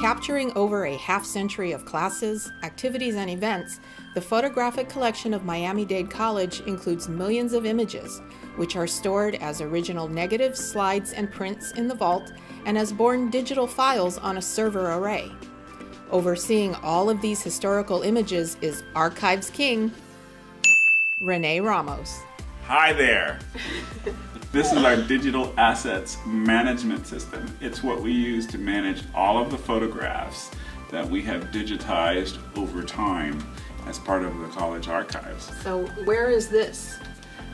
Capturing over a half century of classes, activities, and events, the photographic collection of Miami Dade College includes millions of images, which are stored as original negatives, slides, and prints in the vault and as born digital files on a server array. Overseeing all of these historical images is Archives King, Rene Ramos. Hi there. This is our digital assets management system. It's what we use to manage all of the photographs that we have digitized over time as part of the college archives. So, where is this?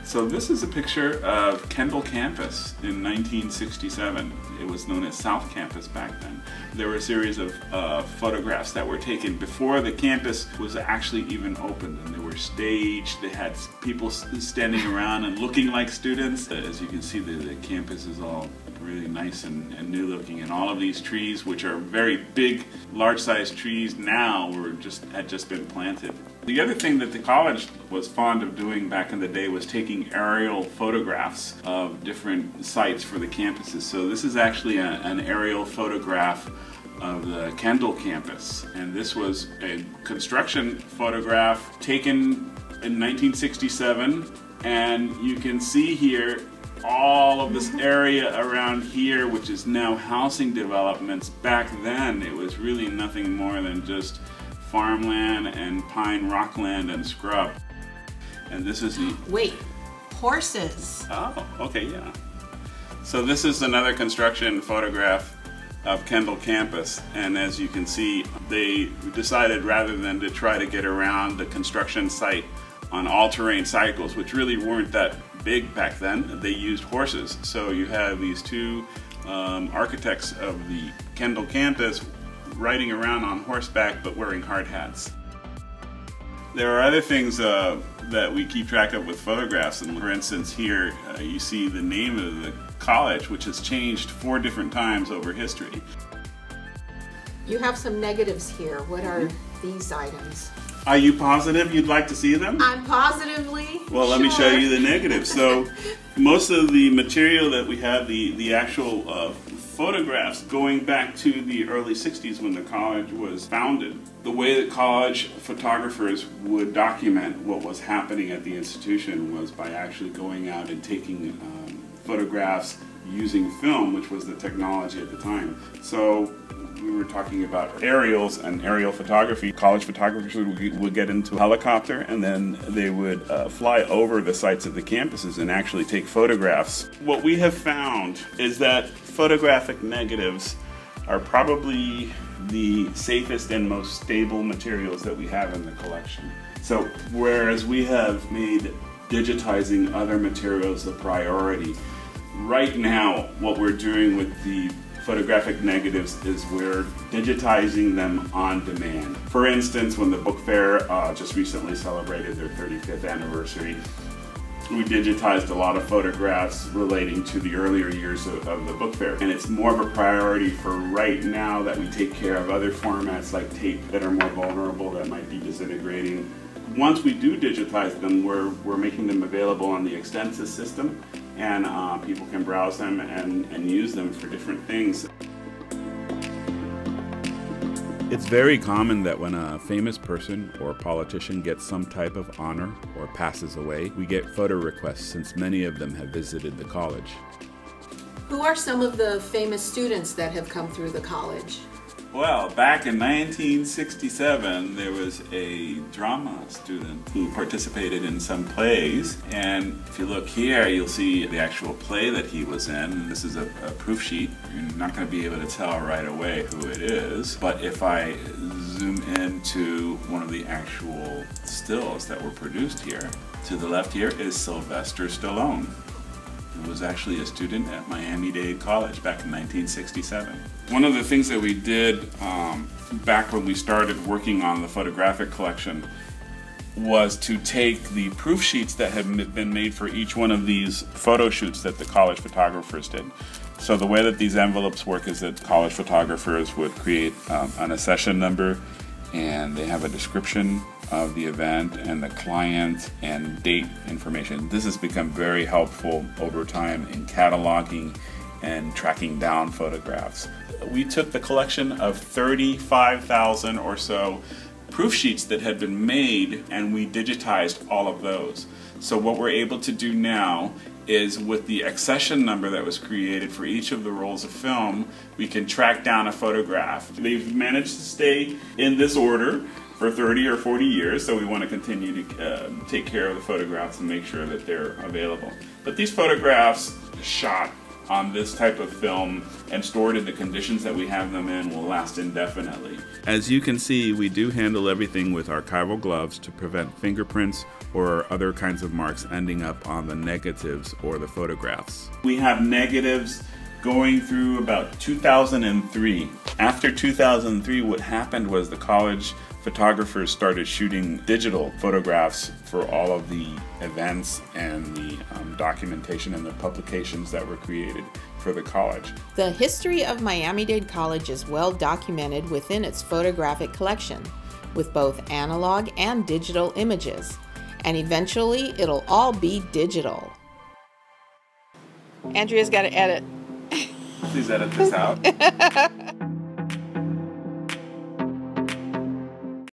So this is a picture of Kendall campus in 1967. It was known as South Campus back then. There were a series of uh, photographs that were taken before the campus was actually even opened and they were staged. They had people standing around and looking like students. As you can see, the, the campus is all really nice and, and, new looking and all of these trees which are very big large sized trees now were just had just been planted the other thing that the college was fond of doing back in the day was taking aerial photographs of different sites for the campuses. So this is actually a, an aerial photograph of the Kendall campus. And this was a construction photograph taken in 1967. And you can see here all of this mm-hmm. area around here, which is now housing developments. Back then, it was really nothing more than just farmland and pine rockland and scrub. And this is the... Wait, horses. Oh, okay, yeah. So this is another construction photograph of Kendall campus and as you can see they decided rather than to try to get around the construction site on all-terrain cycles which really weren't that big back then they used horses so you have these two um, architects of the Kendall campus riding around on horseback but wearing hard hats. There are other things uh, that we keep track of with photographs, and for instance, here uh, you see the name of the college, which has changed four different times over history. You have some negatives here. What are mm -hmm. these items? Are you positive you'd like to see them? I'm positively. Well, let sure. me show you the negatives. So, most of the material that we have, the the actual uh, photographs going back to the early 60s when the college was founded. The way that college photographers would document what was happening at the institution was by actually going out and taking um, photographs using film, which was the technology at the time. So we were talking about aerials and aerial photography. College photographers would, get into a helicopter and then they would uh, fly over the sites of the campuses and actually take photographs. What we have found is that photographic negatives are probably the safest and most stable materials that we have in the collection. So whereas we have made digitizing other materials a priority, right now what we're doing with the photographic negatives is we're digitizing them on demand. For instance, when the book fair uh, just recently celebrated their 35th anniversary, we digitized a lot of photographs relating to the earlier years of, of, the book fair. And it's more of a priority for right now that we take care of other formats like tape that are more vulnerable that might be disintegrating. Once we do digitize them, we're, we're making them available on the Extensis system and uh, people can browse them and, and use them for different things. It's very common that when a famous person or politician gets some type of honor or passes away, we get photo requests since many of them have visited the college. Who are some of the famous students that have come through the college? Well, back in 1967, there was a drama student who participated in some plays. And if you look here, you'll see the actual play that he was in. This is a, a proof sheet. You're not going to be able to tell right away who it is. But if I zoom into one of the actual stills that were produced here, to the left here is Sylvester Stallone was actually a student at Miami-Dade College back in 1967. One of the things that we did um, back when we started working on the photographic collection was to take the proof sheets that had been made for each one of these photo shoots that the college photographers did. So the way that these envelopes work is that college photographers would create um, an accession number and they have a description of the event and the client and date information. This has become very helpful over time in cataloging and tracking down photographs. We took the collection of 35,000 or so proof sheets that had been made and we digitized all of those. So what we're able to do now is with the accession number that was created for each of the rolls of film, we can track down a photograph. They've managed to stay in this order for 30 or 40 years, so we want to continue to uh, take care of the photographs and make sure that they're available. But these photographs shot on this type of film and stored in the conditions that we have them in will last indefinitely. As you can see, we do handle everything with archival gloves to prevent fingerprints or other kinds of marks ending up on the negatives or the photographs. We have negatives going through about 2003. After 2003, what happened was the college photographers started shooting digital photographs for all of the events and the um, documentation and the publications that were created for the college. The history of Miami Dade College is well documented within its photographic collection, with both analog and digital images. And eventually, it'll all be digital. Andrea's got to edit. Please edit this out.